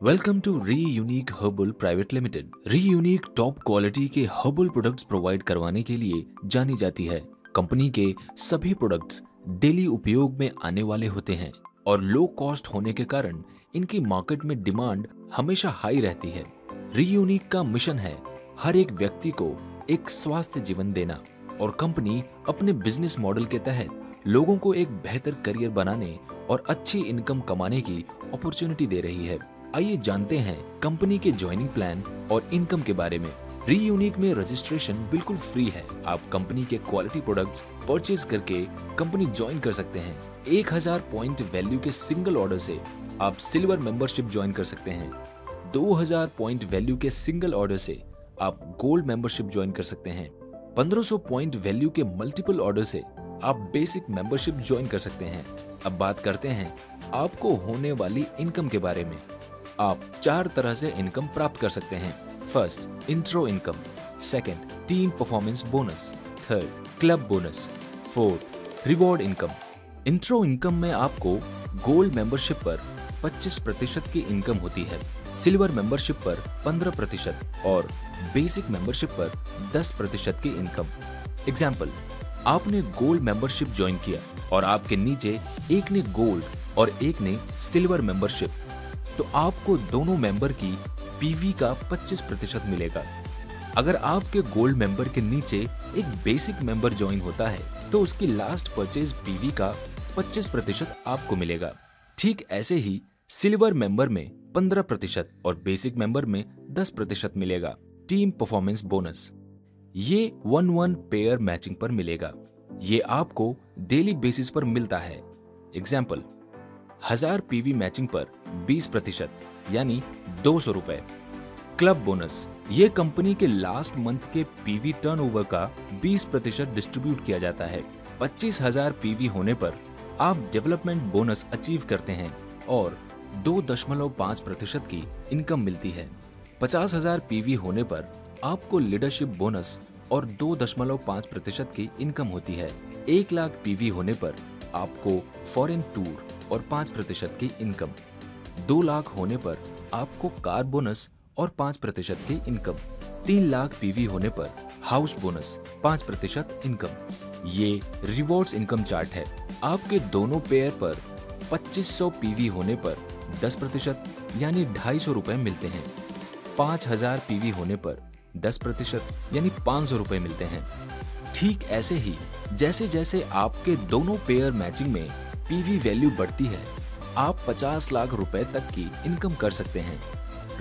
Welcome to re unique herbal private limited re unique top quality के herbal products provide करवाने के लिए जानी जाती है। कंपनी के सभी प्रोडक्ट्स डेली उपयोग में आने वाले होते हैं और लो कॉस्ट होने के कारण इनकी मार्केट में डिमांड हमेशा हाई रहती है। री यूनिक का मिशन है हर एक व्यक्ति को एक स्वास्थ्य जीवन देना और कंपनी अपने बिज़नेस मॉडल के तहत लोगों को एक बेहतर करियर बनाने और अच्छी इनकम कमाने की अपॉर्चुनिटी दे रही है। आइए जानते हैं कंपनी के ज्वाइनिंग प्लान और इनकम के बारे में। री यूनिक में रजिस्ट्रेशन बिल्कुल फ्री है। आप कंपनी के क्वालिटी प्रोडक्ट्स परचेज करके कंपनी ज्वाइन कर सकते हैं। 1000 पॉइंट वैल्यू के सिंगल ऑर्डर से आप सिल्वर मेंबरशिप ज्वाइन कर सकते हैं। 2000 पॉइंट वैल्यू के सिंगल ऑर्डर से आप गोल्ड मेंबरशिप ज्वाइन कर सकते हैं। 1500 पॉइंट वैल्यू के मल्टीपल ऑर्डर से आप बेसिक मेंबरशिप ज्वाइन कर सकते हैं। अब बात करते हैं आपको होने वाली इनकम के बारे में। आप चार तरह से इनकम प्राप्त कर सकते हैं। First intro income second team performance bonus third club bonus fourth reward income intro income में आपको गोल्ड मेंबरशिप पर 25 प्रतिशत की इनकम होती है। सिल्वर मेंबरशिप पर 15 प्रतिशत और बेसिक मेंबरशिप पर 10 प्रतिशत की इनकम एग्ज़ाम्पल आपने गोल्ड मेंबरशिप ज्वाइन किया और आपके नीचे एक ने गोल्ड और एक ने सिल्वर मेंबरशिप तो आपको दोनों मेंबर की पीवी का 25 प्रतिशत मिलेगा। अगर आपके गोल्ड मेंबर के नीचे एक बेसिक मेंबर ज्वाइन होता है तो उसकी लास्ट परचेज पीवी का 25 प्रतिशत आपको मिलेगा। ठीक ऐसे ही सिल्वर मेंबर में 15 प्रतिशत और बेसिक मेंबर में 10 प्रतिशत मिलेगा। टीम परफॉर्मेंस बोनस ये वन वन पेयर मैचिंग पर मिलेगा। ये आपको डेली बेसिस पर मिलता है। एग्ज़ाम्पल हज़ार पीवी मैचिंग पर 20 प्रतिशत, यानी दो सौ क्लब बोनस, ये कंपनी के लास्ट मंथ के पीवी टर्नओवर का 20 प्रतिशत डिस्ट्रीब्यूट किया जाता है। पच्चीस हज़ार पीवी होने पर आप डेवलपमेंट बोनस अचीव करते हैं और दो दशमलव पाँच प्रतिशत की इनकम मिलती है। पचास हज़ार पीवी होने पर आपको लीडरशिप बोनस और दो दशमलव पाँच प्रतिशत की इनकम होती है। एक लाख पीवी होने पर आपको फॉरेन टूर और पाँच प्रतिशत की इनकम। दो लाख होने पर आपको कार बोनस और पाँच प्रतिशत की इनकम। तीन लाख पीवी होने पर हाउस बोनस, पाँच प्रतिशत इनकम। ये रिवॉर्ड्स इनकम चार्ट है। आपके दोनों पेयर पर 2500 पीवी होने पर 10 प्रतिशत, यानी ढाई सौ रुपए मिलते हैं। 5000 पीवी होने पर 10 प्रतिशत, यानी पाँच सौ रुपए मिलते हैं। ठीक ऐसे ही जैसे जैसे आपके दोनों पेयर मैचिंग में पीवी वैल्यू बढ़ती है। आप 50 लाख रुपए तक की इनकम कर सकते हैं।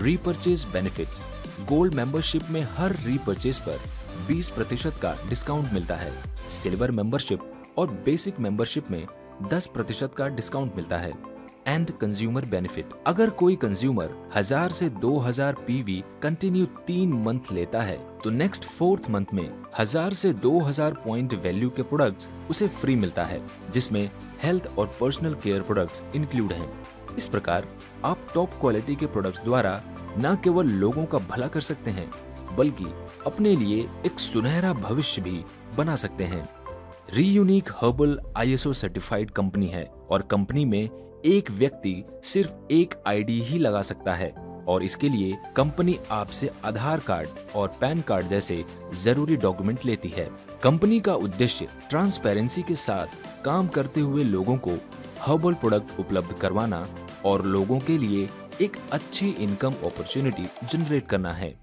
रीपर्चेज बेनिफिट्स गोल्ड मेंबरशिप में हर रीपर्चेज पर 20 प्रतिशत का डिस्काउंट मिलता है। सिल्वर मेंबरशिप और बेसिक मेंबरशिप में 10 प्रतिशत का डिस्काउंट मिलता है। एंड कंज्यूमर बेनिफिट अगर कोई कंज्यूमर हज़ार से 2000 पीवी कंटिन्यू तीन मंथ लेता है तो नेक्स्ट फोर्थ मंथ में हज़ार से 2000 पॉइंट वैल्यू के प्रोडक्ट्स उसे फ्री मिलता है, जिसमें हेल्थ और पर्सनल केयर प्रोडक्ट्स इंक्लूड हैं। इस प्रकार, आप टॉप क्वालिटी के प्रोडक्ट्स द्वारा न केवल लोगों का भला कर सकते हैं, बल्कि अपने लिए एक सुनहरा भविष्य भी बना सकते हैं। Re unique herbal ISO certified company है और कंपनी में एक व्यक्ति सिर्फ़ एक आईडी ही लगा सकता है और इसके लिए कंपनी आपसे आधार कार्ड और पैन कार्ड जैसे ज़रूरी डॉक्यूमेंट लेती है। कंपनी का उद्देश्य ट्रांसपेरेंसी के साथ काम करते हुए लोगों को हर्बल प्रोडक्ट उपलब्ध करवाना और लोगों के लिए एक अच्छी इनकम अपॉर्चुनिटी जनरेट करना है।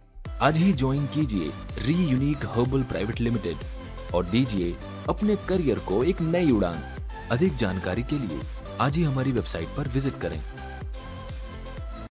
आज ही ज्वाइन कीजिए री यूनिक हर्बल प्राइवेट लिमिटेड और दीजिए अपने करियर को एक नई उड़ान। अधिक जानकारी के लिए आज ही हमारी वेबसाइट पर विज़िट करें।